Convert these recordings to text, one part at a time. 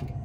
橋です。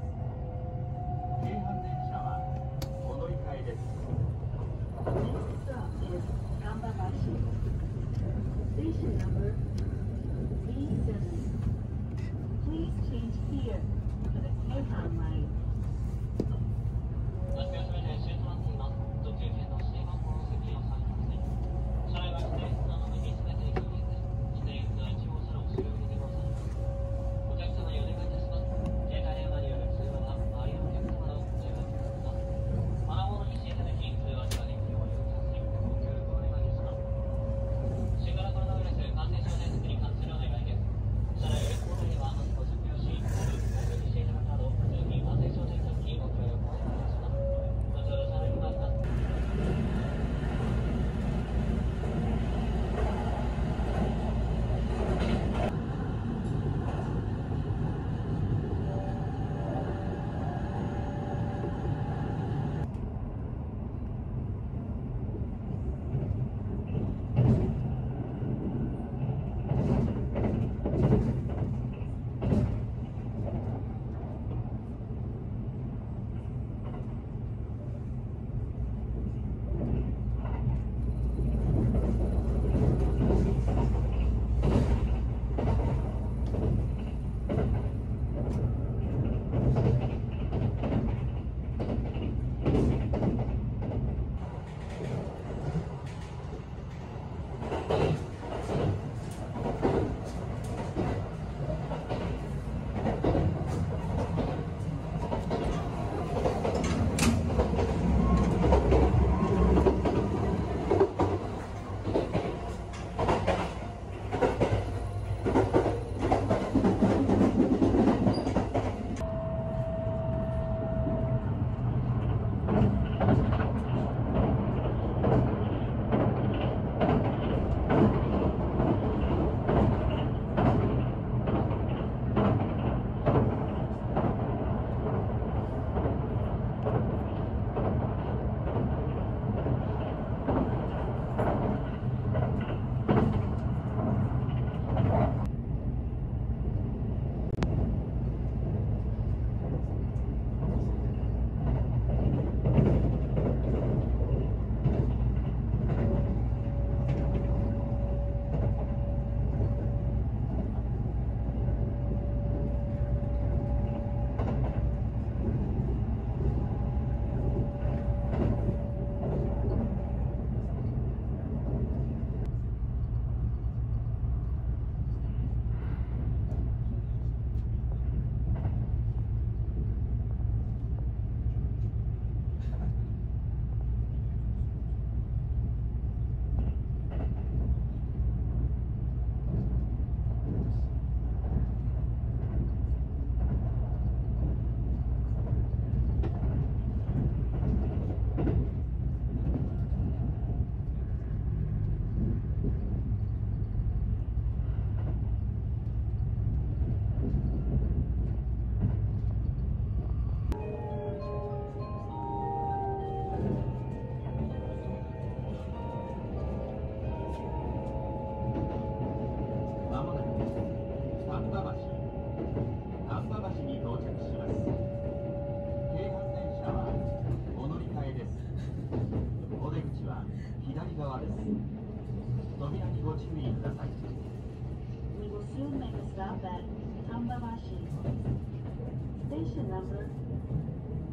Station number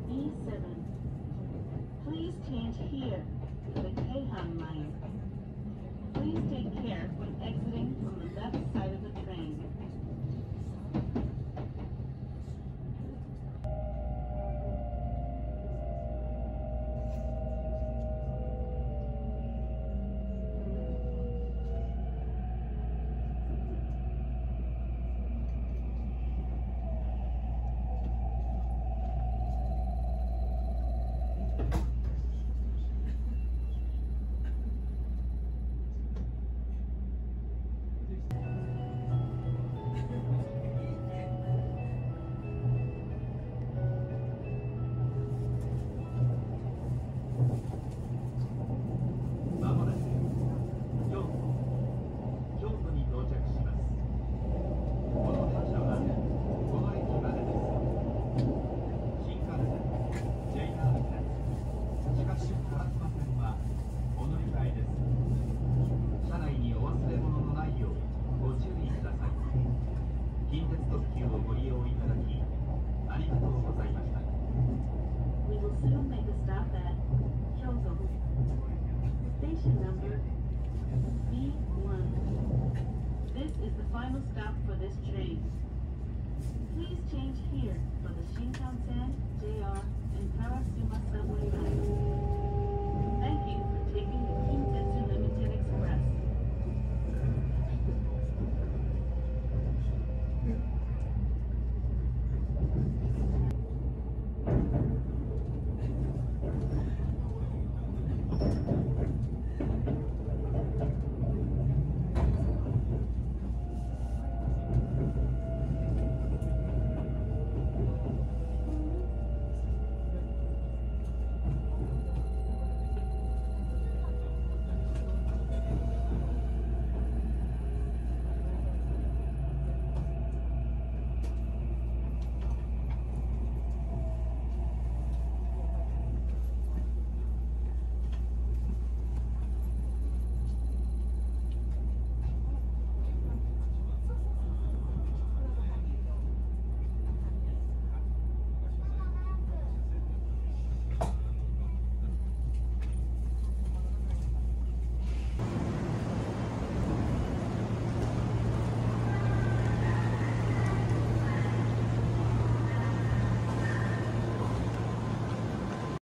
B7. Please change here to the Keihan line. Please take care when exiting from the left side of the Please change here for the Shinkansen, JR, and Karasuma subway.